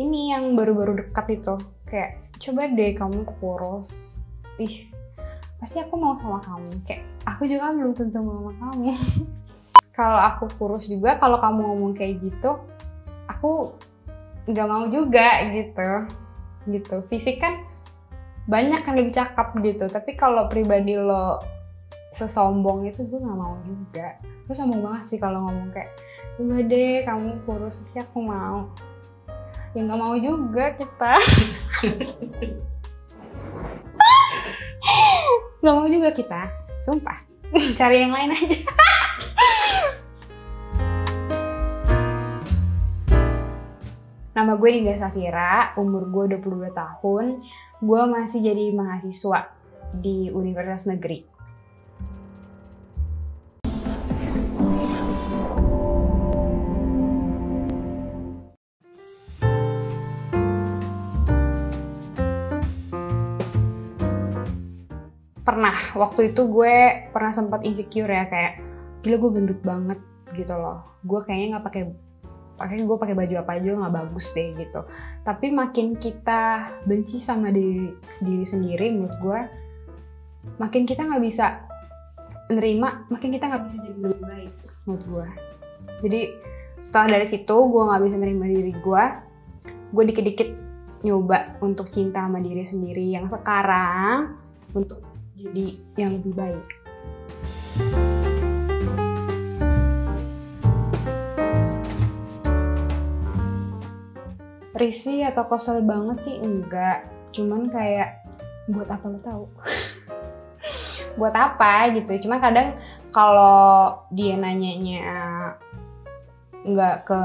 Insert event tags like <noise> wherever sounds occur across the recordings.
ini yang baru-baru dekat itu. Kayak coba deh kamu kurus ih pasti aku mau sama kamu. Kayak aku juga belum tentu mau sama kamu. <laughs> Kalau aku kurus juga kalau kamu ngomong kayak gitu aku nggak mau juga gitu. Gitu. Fisik kan banyak yang lebih cakep gitu. Tapi kalau pribadi lo sesombong itu gue nggak mau juga. Gue sombong banget sih kalau ngomong kayak coba deh kamu kurus pasti aku mau ya nggak mau juga kita nggak mau juga kita sumpah cari yang lain aja Nama gue Dinda Safira, umur gue 22 tahun. Gue masih jadi mahasiswa di Universitas Negeri. Pernah, waktu itu gue pernah sempat insecure ya kayak gila gue gendut banget gitu loh. Gue kayaknya nggak pakai pakai gue pakai baju apa aja nggak bagus deh gitu. Tapi makin kita benci sama diri diri sendiri menurut gue makin kita nggak bisa nerima makin kita nggak bisa jadi lebih baik menurut gue. Jadi setelah dari situ gue nggak bisa nerima diri gue gue dikit-dikit nyoba untuk cinta sama diri sendiri. Yang sekarang untuk jadi yang lebih baik. risih atau kesel banget sih? Enggak. Cuman kayak buat apa lo tahu? <laughs> Buat apa gitu. Cuma kadang kalau dia nanyanya nggak ke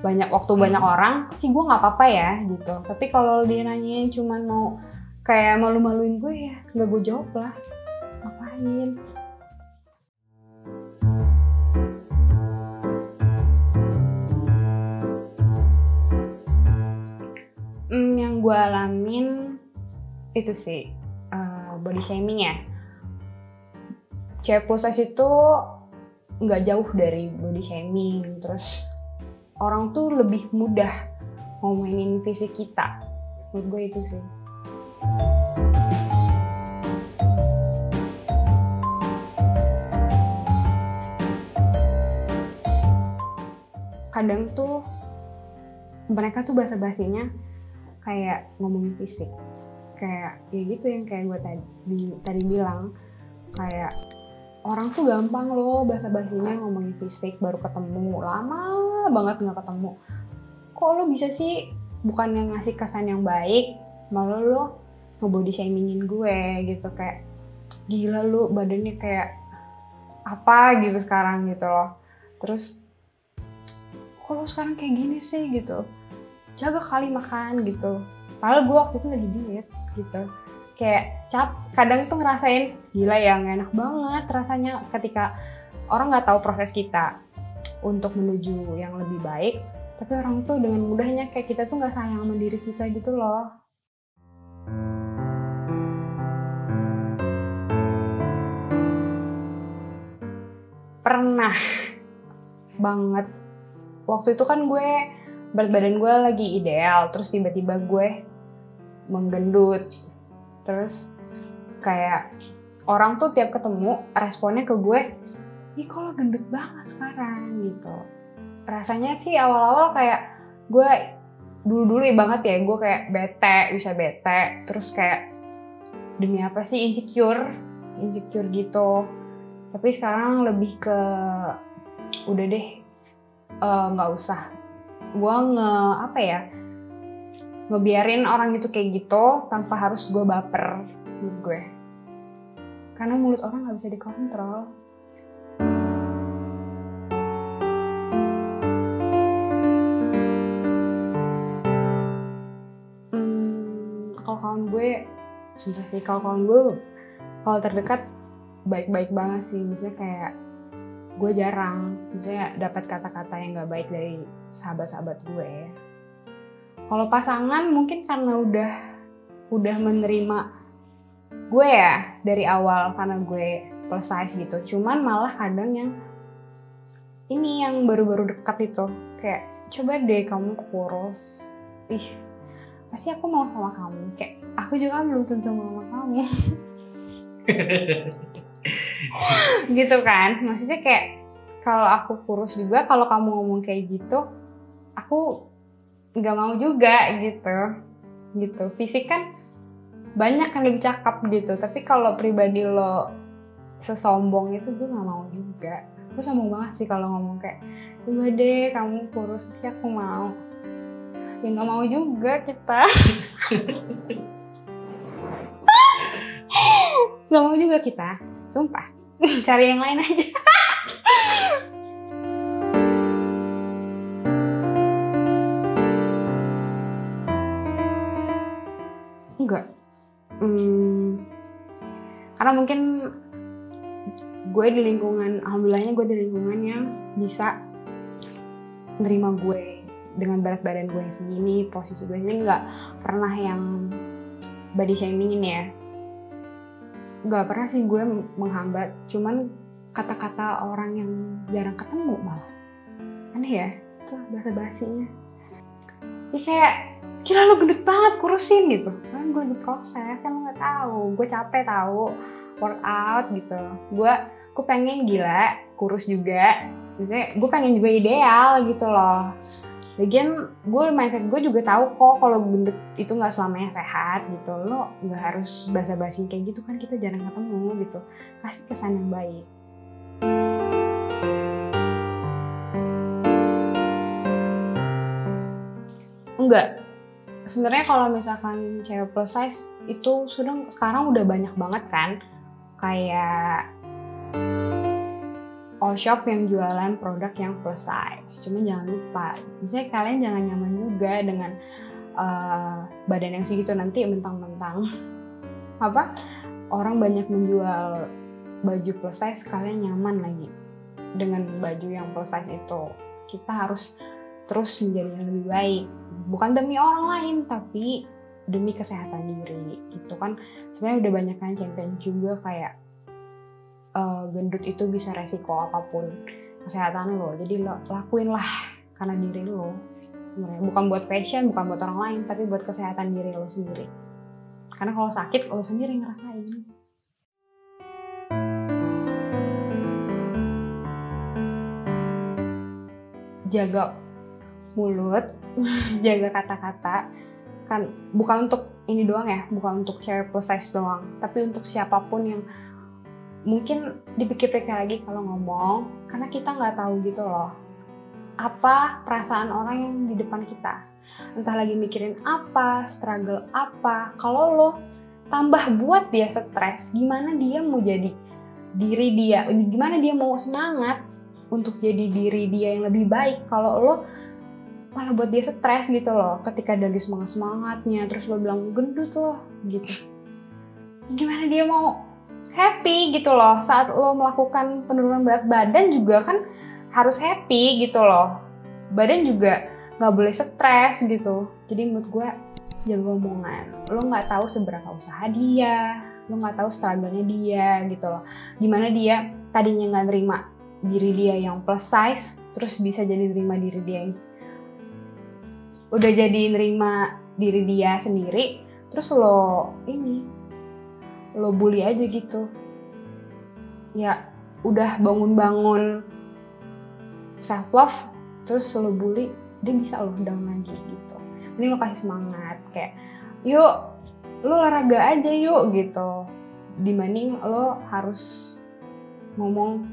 banyak waktu hmm. banyak orang sih gue nggak apa-apa ya gitu. Tapi kalau dia nanya cuma mau kayak malu-maluin gue ya nggak gue jawab lah ngapain gue alamin itu sih uh, body shaming ya. Cewek plus itu nggak jauh dari body shaming. Terus orang tuh lebih mudah ngomongin fisik kita. Menurut gue itu sih. Kadang tuh mereka tuh bahasa basinya kayak ngomongin fisik. Kayak ya gitu yang kayak gue tadi tadi bilang. Kayak orang tuh gampang loh bahasa basinya ngomongin fisik baru ketemu. Lama banget nggak ketemu. Kok lo bisa sih bukan yang ngasih kesan yang baik? Malah lo ngebody shamingin gue gitu kayak gila lo badannya kayak apa gitu sekarang gitu loh. Terus kok lo sekarang kayak gini sih? gitu. Jaga kali makan gitu. Padahal gue waktu itu lagi diet gitu. Kayak cap kadang tuh ngerasain gila yang enak banget rasanya ketika orang nggak tahu proses kita untuk menuju yang lebih baik tapi orang tuh dengan mudahnya kayak kita tuh nggak sayang sama diri kita gitu loh pernah banget. Waktu itu kan gue berat badan gue lagi ideal terus tiba-tiba gue menggendut. Terus kayak orang tuh tiap ketemu responnya ke gue ih kok lo gendut banget sekarang? Gitu. Rasanya sih awal-awal kayak gue dulu-dulu ya banget ya gue kayak bete bisa bete. Terus kayak demi apa sih insecure? Insecure gitu tapi sekarang lebih ke udah deh eh, nggak uh, usah. Gue nge apa ya ngebiarin orang itu kayak gitu tanpa harus gue baper menurut gue. Karena mulut orang nggak bisa dikontrol. Hmm, kalau kawan gue sumpah sih kalau kawan gue kalau terdekat baik-baik banget sih. Misalnya kayak gue jarang misalnya dapat kata-kata yang gak baik dari sahabat-sahabat gue. Kalau pasangan mungkin karena udah udah menerima gue ya dari awal karena gue plus size gitu. Cuman malah kadang yang ini yang baru-baru dekat itu kayak coba deh kamu kurus. Ih pasti aku mau sama kamu. Kayak aku juga belum tentu mau sama kamu <laughs> <laughs> gitu kan. Maksudnya kayak kalau aku kurus juga kalau kamu ngomong kayak gitu aku nggak mau juga gitu. Gitu. Fisik kan banyak yang lebih cakep gitu. Tapi kalau pribadi lo sesombong itu gue nggak mau juga. Gue sombong banget sih kalau ngomong kayak coba deh kamu kurus pasti aku mau. Ya nggak mau juga kita. <laughs> Nggak mau juga kita sumpah. Cari yang lain aja. Enggak. Hmm, karena mungkin gue di lingkungan alhamdulillahnya gue di lingkungan yang bisa nerima gue dengan berat badan gue yang segini posisi gue ini nggak pernah yang body shamingin ya nggak pernah sih gue menghambat cuman kata-kata orang yang jarang ketemu malah. Aneh ya itu bahasa basinya ya kayak gila lo gendut banget kurusin gitu. Kan gue lagi proses kan lo nggak tahu. Gue capek tahu workout gitu. Gue gue pengen gila kurus juga. Misalnya gue pengen juga ideal gitu loh Lagian gue mindset gue juga tahu kok kalau gendut itu nggak selamanya sehat gitu. Lo nggak harus basa-basi kayak gitu kan kita jarang ketemu gitu. Kasih kesan yang baik. Enggak. Sebenarnya kalau misalkan cewek plus size itu sudah sekarang udah banyak banget kan. Kayak all shop yang jualan produk yang plus size. Cuma jangan lupa, misalnya kalian jangan nyaman juga dengan uh, badan yang segitu nanti mentang-mentang <laughs> apa orang banyak menjual baju plus size kalian nyaman lagi dengan baju yang plus size itu. Kita harus terus menjadi yang lebih baik, bukan demi orang lain tapi demi kesehatan diri gitu kan sebenarnya udah banyak kan champion juga kayak uh, gendut itu bisa resiko apa pun kesehatan lo. Jadi lo lakuin lah karena diri lo sebenarnya. Bukan buat fashion bukan buat orang lain tapi buat kesehatan diri lo sendiri. Karena kalau sakit lo sendiri ngerasain. Jaga mulut <laughs> jaga kata-kata. Kan bukan untuk ini doang ya bukan untuk cewek plus size doang. Tapi untuk siapa pun yang mungkin dipikir-pikir lagi kalau ngomong karena kita nggak tahu gitu loh apa perasaan orang yang di depan kita. Entah lagi mikirin apa struggle apa kalau lo tambah buat dia stres gimana dia mau jadi diri dia gimana dia mau semangat untuk jadi diri dia yang lebih baik kalau lo malah buat dia stres gitu loh ketika dari semangat semangatnya terus lo bilang gendut loh gitu. Gimana dia mau happy gitu loh. Saat lo melakukan penurunan berat badan juga kan harus happy gitu loh. Badan juga nggak boleh stres gitu. Jadi menurut gue jaga omongan lo nggak tahu seberapa usaha dia lo nggak tahu struggle-nya dia gitu loh. Gimana dia tadinya nggak nerima diri dia yang plus size terus bisa jadi nerima diri dia yang udah jadi nerima diri dia sendiri terus lo ini lo bully aja gitu. Ya udah bangun-bangun self love terus lo bully dia bisa lo down lagi gitu. Ini lo kasih semangat kayak yuk lo olahraga aja yuk gitu. Dibanding lo harus ngomong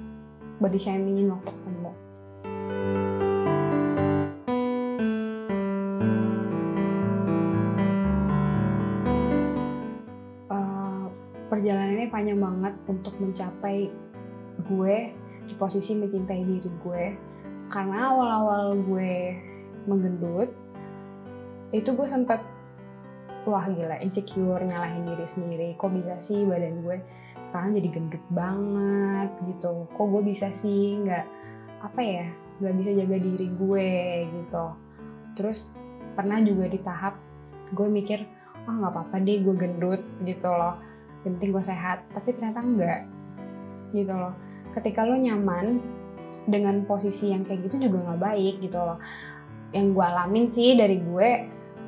body shamingin waktu ketemu perjalanannya panjang banget untuk mencapai gue di posisi mencintai diri gue. Karena awal-awal gue menggendut itu gue sempat wah gila insecure nyalahin diri sendiri. Kok bisa sih badan gue sekarang jadi gendut banget gitu? Kok gue bisa sih nggak apa ya nggak bisa jaga diri gue gitu? Terus pernah juga di tahap gue mikir ah oh, nggak apa-apa deh gue gendut gitu loh penting gue sehat tapi ternyata enggak. Gitu loh. Ketika lo nyaman dengan posisi yang kayak gitu juga nggak baik gitu loh. Yang gue alamin sih dari gue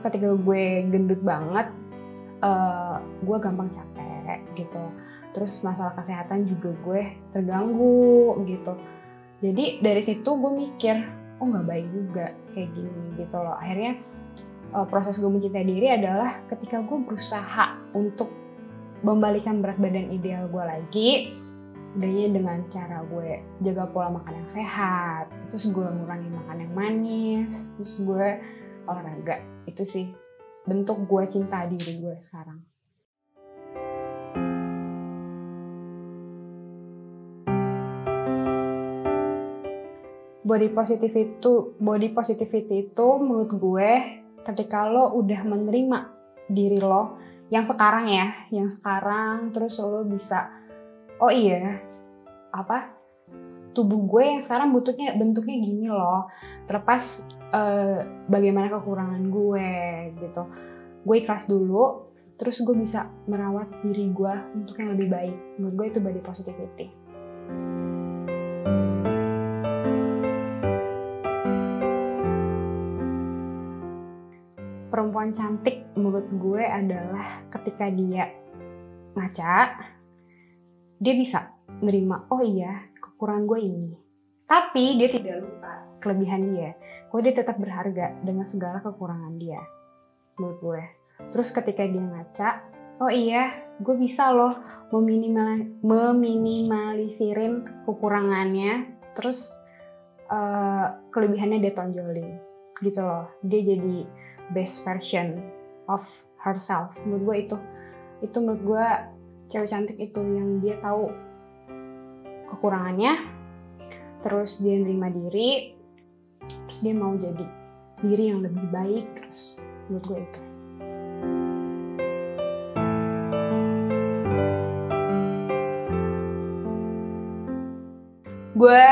ketika gue gendut banget uh, gue gampang capek gitu. Terus masalah kesehatan juga gue terganggu gitu. Jadi dari situ gue mikir oh nggak baik juga kayak gini gitu loh. Akhirnya uh, proses gue mencintai diri adalah ketika gue berusaha untuk membalikan berat badan ideal gue lagi udahnya dengan cara gue jaga pola makan yang sehat terus gue ngurangi makan yang manis terus gue olahraga. Itu sih bentuk gue cinta diri gue sekarang. Body positivity itu body positivity itu menurut gue ketika lo udah menerima diri lo yang sekarang ya yang sekarang terus lo bisa oh iya apa tubuh gue yang sekarang bentuknya bentuknya gini loh. Terlepas uh, bagaimana kekurangan gue gitu. Gue ikhlas dulu terus gue bisa merawat diri gue untuk yang lebih baik. Menurut gue itu body positivity perempuan cantik menurut gue adalah ketika dia ngaca, dia bisa nerima, oh iya kekurangan gue ini. Tapi dia tidak lupa kelebihan dia. Gue dia tetap berharga dengan segala kekurangan dia. Menurut gue. Terus ketika dia ngaca, oh iya gue bisa loh meminimal, meminimalisirin kekurangannya. Terus uh, kelebihannya dia tonjolin. Gitu loh. Dia jadi best version of herself. Menurut gue itu. Itu menurut gue cewek cantik itu yang dia tahu kekurangannya terus dia nerima diri terus dia mau jadi diri yang lebih baik. Terus menurut gue itu. Gue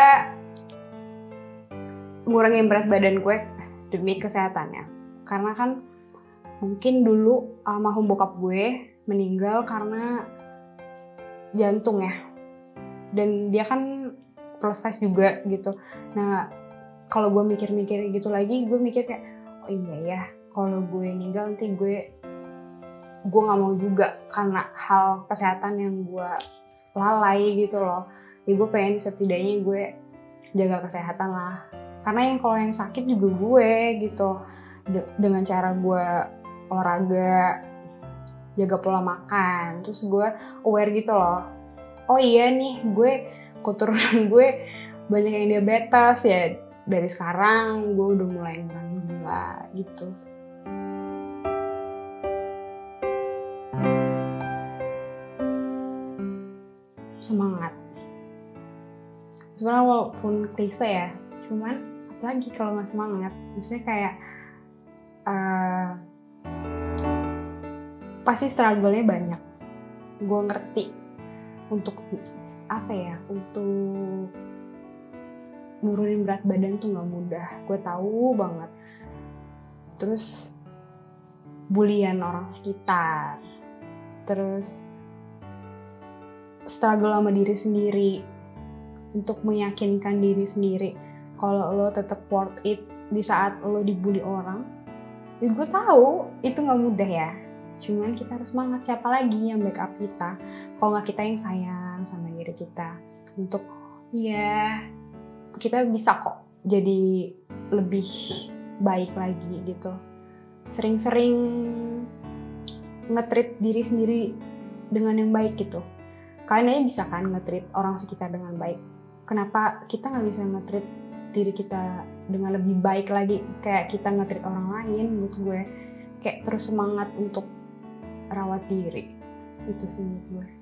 ngurangin berat badan gue demi kesehatannya karena kan mungkin dulu almarhum bokap gue meninggal karena jantung ya. Dan dia kan proses juga gitu. Nah kalau gue mikir-mikir gitu lagi gue mikir kayak oh iya ya kalau gue meninggal nanti gue gue nggak mau juga karena hal kesehatan yang gue lalai gitu loh. Ya gue pengen setidaknya gue jaga kesehatan lah. Karena yang kalau yang sakit juga gue gitu de dengan cara gue olahraga jaga pola makan terus gue aware gitu loh. Oh iya nih gue keturunan gue banyak yang diabetes ya dari sekarang gue udah mulai ngurangin gula gitu. Semangat. Sebenarnya walaupun klise ya cuman apalagi kalau nggak semangat misalnya kayak uh, pasti struggle-nya banyak. Gue ngerti untuk apa ya, untuk nurunin berat badan tuh nggak mudah. Gue tahu banget. Terus bulian orang sekitar. Terus struggle sama diri sendiri untuk meyakinkan diri sendiri kalau lo tetap worth it di saat lo dibully orang ya gue tahu itu nggak mudah ya. Cuman kita harus semangat. Siapa lagi yang backup kita? Kalau nggak kita yang sayang sama diri kita. Untuk ya kita bisa kok jadi lebih baik lagi gitu. Sering-sering ngetrit diri sendiri dengan yang baik gitu. Kalian aja bisa kan ngetrit orang sekitar dengan baik. Kenapa kita nggak bisa ngetrit diri kita dengan lebih baik lagi kayak kita ngetrit orang lain menurut gue. Kayak terus semangat untuk rawat diri. Itu sih gue